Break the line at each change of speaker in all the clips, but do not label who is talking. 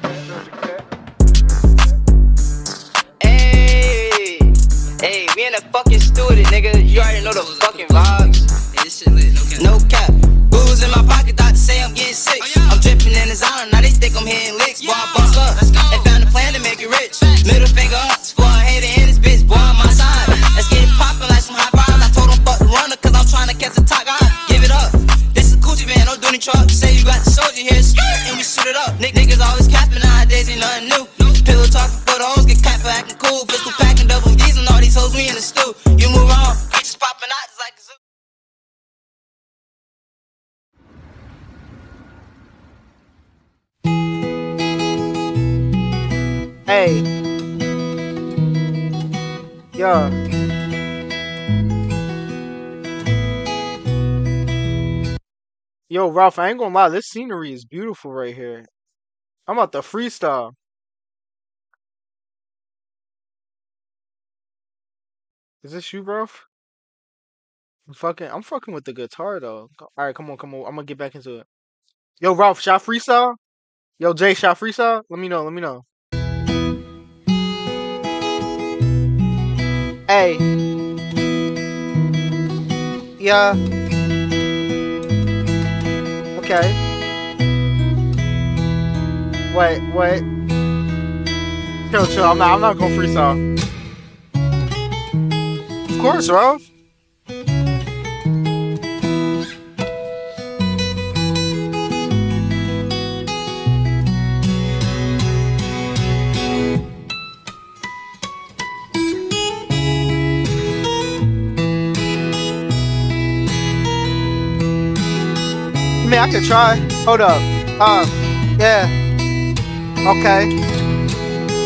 Hey, You move on, popping out like zoo.
Hey. Yo. Yo, Ralph, I ain't gonna lie, this scenery is beautiful right here. I'm about to freestyle. Is this you, bro? I'm fucking, I'm fucking with the guitar though. All right, come on, come on. I'm gonna get back into it. Yo, Ralph, shot freestyle? Yo, Jay, shot freestyle? Let me know, let me know. Hey. Yeah. Okay. Wait, wait. Chill, chill. I'm not. I'm not going freestyle. Of course, Ralph. I mean, I could try. Hold up. Uh, yeah. Okay.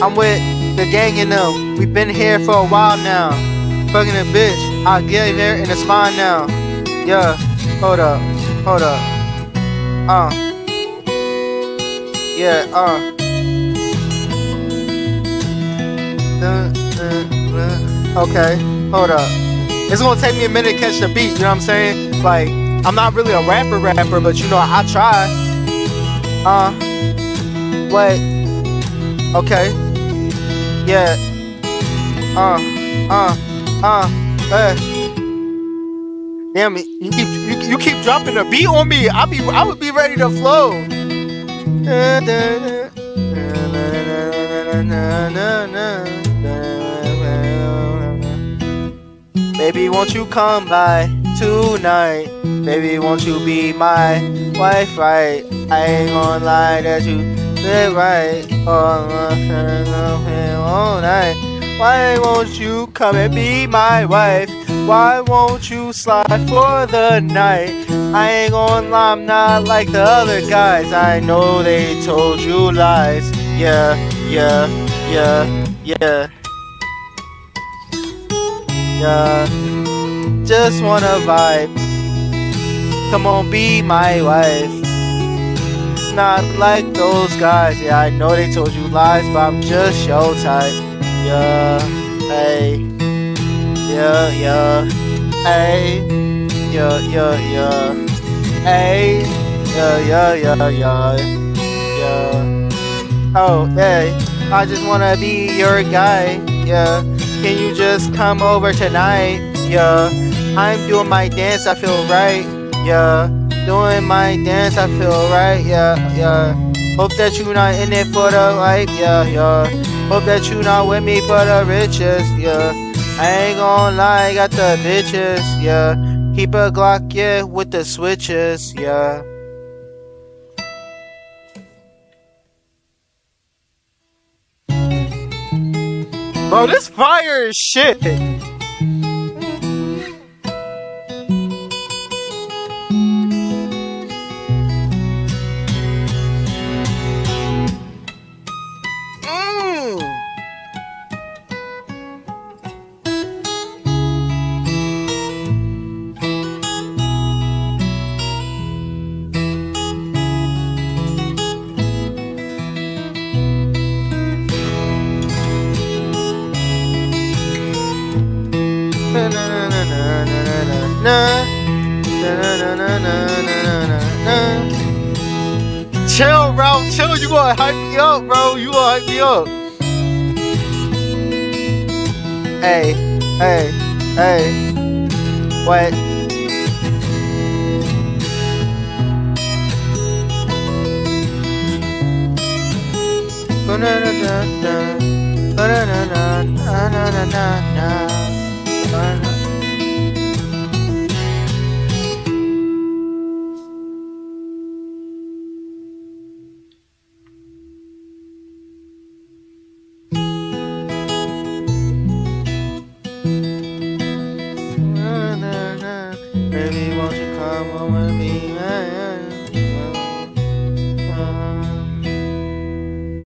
I'm with the gang and them. We've been here for a while now. Fucking a bitch. I'll get there and it's fine now. Yeah. Hold up. Hold up. Uh. Yeah, uh. Okay. Hold up. It's gonna take me a minute to catch the beat, you know what I'm saying? Like, I'm not really a rapper rapper, but you know, I try. Uh, wait. Okay. Yeah. Uh, uh, uh, uh. Damn it! You keep you, you keep dropping the beat on me. I be I would be ready to flow. Baby, won't you come by tonight? Baby, won't you be my wife, right? I ain't gonna lie that you did right. Oh, all night. Why won't you come and be my wife? Why won't you slide for the night? I ain't gonna lie, I'm not like the other guys. I know they told you lies. Yeah, yeah, yeah, yeah. Yeah, just wanna vibe. Come on, be my wife. Not like those guys. Yeah, I know they told you lies, but I'm just your type. Yeah, hey. Yeah, yeah. Hey. Yeah, yeah, yeah. Hey. Yeah, yeah, yeah, yeah. Yeah. Oh, hey. I just wanna be your guy. Yeah. Can you just come over tonight? Yeah. I'm doing my dance, I feel right. Yeah. Doing my dance, I feel right. Yeah, yeah. Hope that you're not in it for the life. Yeah, yeah. Hope that you not with me for the riches. Yeah. I ain't gonna lie, got the bitches. Yeah. Keep a Glock, yeah, with the switches. Yeah. Bro, this fire is shit. Chill, bro. Chill. You gonna hype me up, bro. You gonna hype me up. Hey, hey, hey. What? Ba-na-na-na-na. Ba-na-na-na-na-na-na-na.